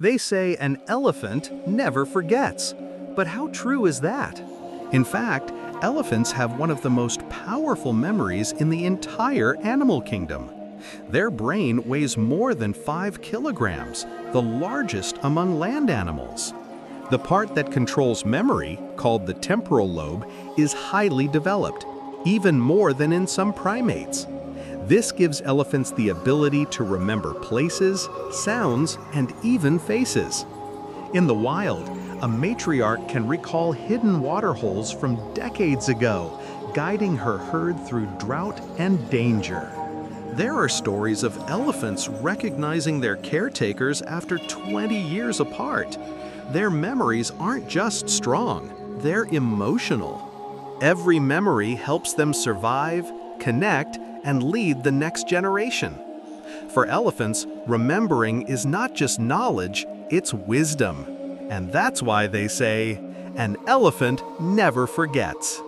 They say an elephant never forgets. But how true is that? In fact, elephants have one of the most powerful memories in the entire animal kingdom. Their brain weighs more than 5 kilograms, the largest among land animals. The part that controls memory, called the temporal lobe, is highly developed, even more than in some primates. This gives elephants the ability to remember places, sounds, and even faces. In the wild, a matriarch can recall hidden waterholes from decades ago, guiding her herd through drought and danger. There are stories of elephants recognizing their caretakers after 20 years apart. Their memories aren't just strong, they're emotional. Every memory helps them survive, connect, and lead the next generation. For elephants, remembering is not just knowledge, it's wisdom. And that's why they say, an elephant never forgets.